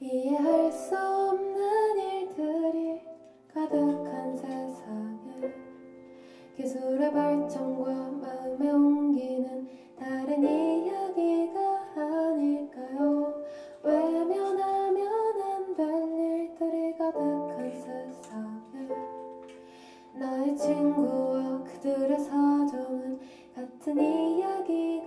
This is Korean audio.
이해할 수 없는 일들이 가득한 세상에 기술의 발전과 마음의 온기는 다른 이야기가 아닐까요? 외면하면 안 될 일들이 가득한 세상에 나의 친구와 그들의 사정은 같은 이야기